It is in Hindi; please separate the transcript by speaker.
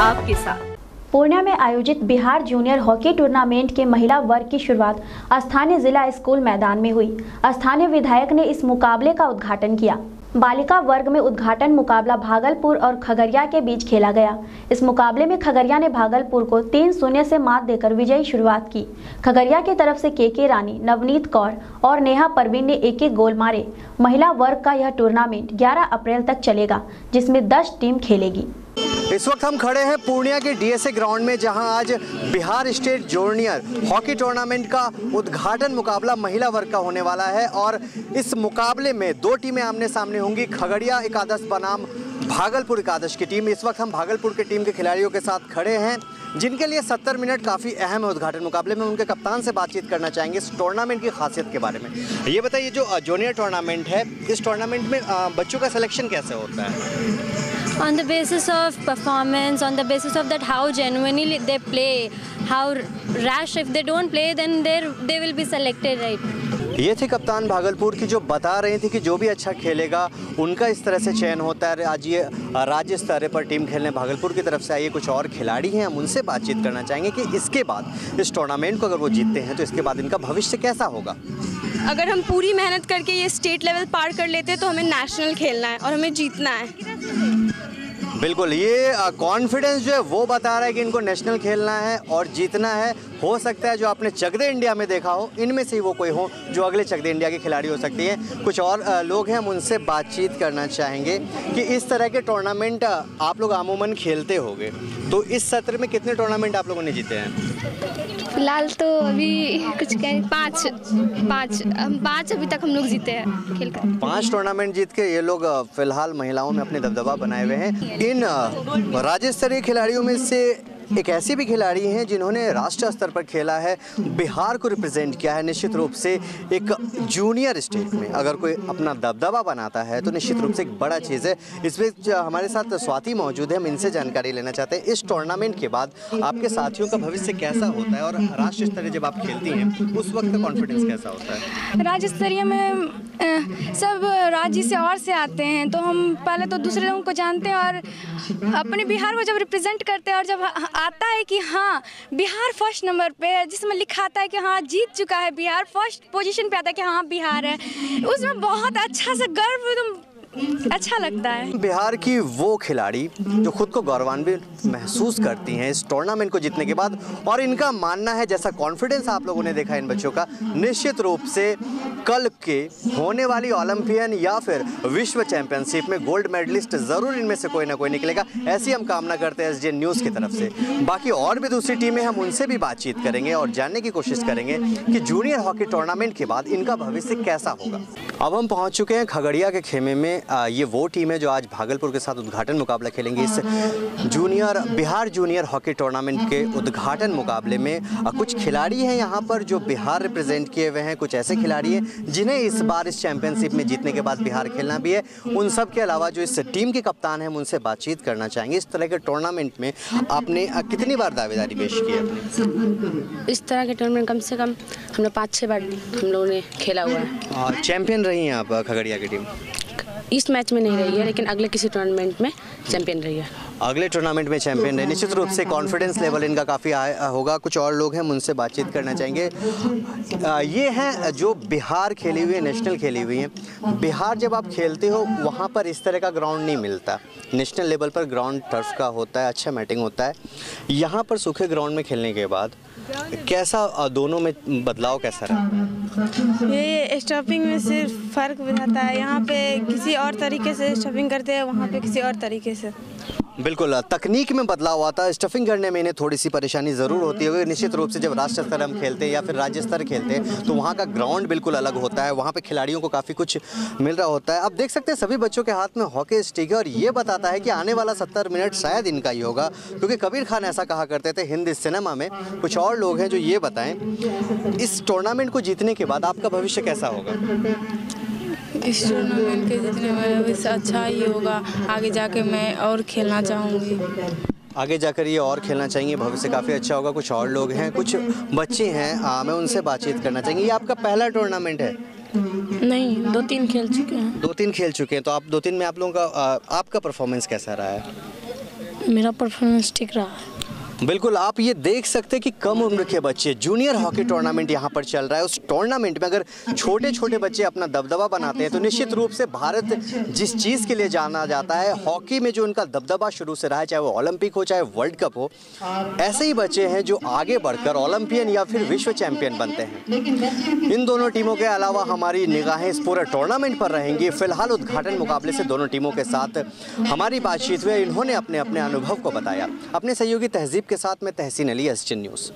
Speaker 1: आपके साथ।
Speaker 2: पूर्णिया में आयोजित बिहार जूनियर हॉकी टूर्नामेंट के महिला वर्ग की शुरुआत स्थानीय जिला स्कूल मैदान में हुई। स्थानीय विधायक ने इस मुकाबले का उद्घाटन किया। बालिका वर्ग में उद्घाटन मुकाबला भागलपुर और खगड़िया के बीच खेला गया। इस मुकाबले में खगड़िया ने भागलपुर को तीन शून्य से मात देकर विजयी शुरुआत की। खगड़िया की तरफ़ से के के रानी, नवनीत कौर और नेहा परवीन ने एक एक गोल मारे। महिला वर्ग का यह टूर्नामेंट 11 अप्रैल तक चलेगा, जिसमें 10 टीम खेलेगी।
Speaker 3: इस वक्त हम खड़े हैं पूर्णिया के डीएसए ग्राउंड में, जहाँ आज Bihar state junior hockey tournament का उद्घाटन मुकाबला महिला वर्ग का होने वाला है। और इस मुकाबले में दो टीमें आमने सामने होंगी, खगड़िया एकादश बनाम भागलपुर एकादश की टीम। इस वक्त हम भागलपुर की टीम के खिलाड़ियों के साथ खड़े हैं, जिनके लिए 70 मिनट काफ़ी अहम है उद्घाटन मुकाबले में। उनके कप्तान से बातचीत करना चाहेंगे इस टूर्नामेंट की खासियत के बारे में। ये बताइए, जो जूनियर टूर्नामेंट है, इस टूर्नामेंट में बच्चों का सिलेक्शन कैसे होता है?
Speaker 4: On the basis of performance on the basis of that how genuinely they play how rash if they don't play then they they will be selected right?
Speaker 3: ये थे कप्तान भागलपुर की जो बता रही थी कि जो भी अच्छा खेलेगा उनका इस तरह से चयन होता है। आज ये राज्य स्तर पर टीम खेलने भागलपुर की तरफ़ से आइए कुछ और खिलाड़ी हैं हम उनसे बातचीत करना चाहेंगे कि इसके बाद इस टूर्नामेंट को अगर वो जीतते हैं तो इसके बाद इनका भविष्य कैसा होगा?
Speaker 5: अगर हम पूरी मेहनत करके ये स्टेट लेवल पार कर लेते हैं तो हमें नेशनल खेलना है और हमें जीतना है।
Speaker 3: बिल्कुल, ये कॉन्फिडेंस जो है, वो बता रहा है कि इनको नेशनल खेलना है और जीतना है। हो सकता है जो आपने चकदे इंडिया में देखा हो, इनमें से ही वो कोई हो जो अगले चकदे इंडिया के खिलाड़ी हो सकती हैं। कुछ और लोग हैं, हम उनसे बातचीत करना चाहेंगे कि इस तरह के टूर्नामेंट आप लोग अमूमन खेलते होगे। तो इस सत्र में कितने टूर्नामेंट आप लोगों ने जीते हैं?
Speaker 6: फ़िलहाल तो अभी कुछ कह पाँच पाँच, हम पाँच अभी तक हम लोग जीते हैं खेल कर
Speaker 3: पाँच टूर्नामेंट जीत के ये लोग फ़िलहाल महिलाओं में अपने दबदबा बनाए हुए हैं। इन राज्य स्तरीय खिलाड़ियों में से एक ऐसी भी खिलाड़ी हैं जिन्होंने राष्ट्रीय स्तर पर खेला है, बिहार को रिप्रेजेंट किया है निश्चित रूप से एक जूनियर स्टेट में। अगर कोई अपना दबदबा बनाता है तो निश्चित रूप से एक बड़ा चीज़ है। इसमें हमारे साथ स्वाति मौजूद है, हम इनसे जानकारी लेना चाहते हैं। इस टूर्नामेंट के बाद आपके साथियों का भविष्य कैसा होता है और राष्ट्रीय स्तरीय जब आप खेलती हैं, उस वक्त का कॉन्फिडेंस कैसा होता है?
Speaker 7: राज्य स्तरीय में सब राज्य से और से आते हैं तो हम पहले तो दूसरे लोगों को जानते हैं और अपने बिहार को जब रिप्रेजेंट करते हैं और जब आता है कि हाँ बिहार फ़र्स्ट नंबर पे है, जिसमें लिखा आता है कि हाँ जीत चुका है बिहार। फ़र्स्ट पोजीशन पे आता है कि हाँ बिहार है। उसमें बहुत अच्छा सा गर्व, एकदम अच्छा लगता है।
Speaker 3: बिहार की वो खिलाड़ी जो खुद को गौरवान्वित महसूस करती हैं इस टूर्नामेंट को जीतने के बाद, और इनका मानना है जैसा कॉन्फिडेंस आप लोगों ने देखा इन बच्चों का, निश्चित रूप से कल के होने वाली ओलंपियन या फिर विश्व चैंपियनशिप में गोल्ड मेडलिस्ट ज़रूर इनमें से कोई ना कोई निकलेगा, ऐसी हम कामना करते हैं एस न्यूज़ की तरफ़ से। बाकी और भी दूसरी टीमें हम उनसे भी बातचीत करेंगे और जानने की कोशिश करेंगे कि जूनियर हॉकी टूर्नामेंट के बाद इनका भविष्य कैसा होगा। अब हम पहुँच चुके हैं खगड़िया के खेमे में ये वो टीम है जो आज भागलपुर के साथ उद्घाटन मुकाबला खेलेंगे। इस junior Bihar junior hockey tournament के उद्घाटन मुकाबले में कुछ खिलाड़ी हैं यहाँ पर जो बिहार रिप्रेजेंट किए हुए हैं कुछ ऐसे खिलाड़ी हैं जिन्हें इस बार इस चैंपियनशिप में जीतने के बाद बिहार खेलना भी है। उन सब के अलावा जो इस टीम के कप्तान हैं हम उनसे बातचीत करना चाहेंगे। इस तरह के टूर्नामेंट में आपने कितनी बार दावेदारी पेश की है
Speaker 8: इस तरह के टूर्नामेंट कम से कम हम लोग पाँच छः बार हम लोगों ने खेला हुआ है।
Speaker 3: चैंपियन रही हैं आप खगड़िया की टीम?
Speaker 8: इस मैच में नहीं रही है लेकिन अगले किसी टूर्नामेंट में चैंपियन रही है।
Speaker 3: अगले टूर्नामेंट में चैंपियन रहे निश्चित रूप से कॉन्फिडेंस लेवल इनका काफ़ी होगा। कुछ और लोग हैं उनसे बातचीत करना चाहेंगे। आ, ये हैं जो बिहार खेली हुई है नेशनल खेली हुई हैं। बिहार जब आप खेलते हो वहाँ पर इस तरह का ग्राउंड नहीं मिलता। नेशनल लेवल पर ग्राउंड टर्फ का होता है अच्छा मैटिंग होता है। यहाँ पर सूखे ग्राउंड में खेलने के बाद कैसा दोनों में बदलाव कैसा रहा?
Speaker 5: ये स्टॉपिंग में सिर्फ़ फ़र्क बुझाता है। यहाँ पे किसी और तरीके से स्टफिंग करते हैं, वहाँ पे किसी और तरीके से।
Speaker 3: बिल्कुल, तकनीक में बदलाव आता है स्टफिंग करने में इन्हें थोड़ी सी परेशानी ज़रूर होती है निश्चित रूप से जब राष्ट्र स्तर हम खेलते हैं या फिर राज्य स्तर खेलते हैं तो वहाँ का ग्राउंड बिल्कुल अलग होता है, वहाँ पे खिलाड़ियों को काफ़ी कुछ मिल रहा होता है। अब देख सकते हैं, सभी बच्चों के हाथ में हॉकी स्टिक है और ये बताता है कि आने वाला सत्तर मिनट शायद इनका ही होगा, क्योंकि कबीर खान ऐसा कहा करते थे हिंदी सिनेमा में। कुछ और लोग हैं जो ये बताएँ, इस टूर्नामेंट को जीतने के बाद आपका भविष्य कैसा होगा?
Speaker 5: इस टूर्नामेंट के जीतने में भविष्य अच्छा ही होगा आगे जाके मैं और खेलना चाहूँगी।
Speaker 3: आगे जाकर ये और खेलना चाहिए भविष्य काफ़ी अच्छा होगा। कुछ और लोग हैं कुछ बच्चे हैं आ, मैं उनसे बातचीत करना चाहिए ये आपका पहला टूर्नामेंट है?
Speaker 8: नहीं दो तीन खेल चुके हैं।
Speaker 3: दो तीन खेल चुके हैं तो आप दो तीन में आप लोगों का आ, आपका परफॉर्मेंस कैसा रहा है?
Speaker 1: मेरा परफॉर्मेंस ठीक रहा है।
Speaker 3: बिल्कुल, आप ये देख सकते हैं कि कम उम्र के बच्चे जूनियर हॉकी टूर्नामेंट यहाँ पर चल रहा है। उस टूर्नामेंट में अगर छोटे छोटे बच्चे अपना दबदबा बनाते हैं तो निश्चित रूप से भारत जिस चीज़ के लिए जाना जाता है हॉकी में जो उनका दबदबा शुरू से रहा है, चाहे वो ओलंपिक हो, चाहे वर्ल्ड कप हो, ऐसे ही बच्चे हैं जो आगे बढ़कर ओलंपियन या फिर विश्व चैंपियन बनते हैं। इन दोनों टीमों के अलावा हमारी निगाहें इस पूरे टूर्नामेंट पर रहेंगी। फ़िलहाल उद्घाटन मुकाबले से दोनों टीमों के साथ हमारी बातचीत हुई, इन्होंने अपने अपने अनुभव को बताया। अपने सहयोगी तहजीब के साथ मैं तहसीन अली एस न्यूज़।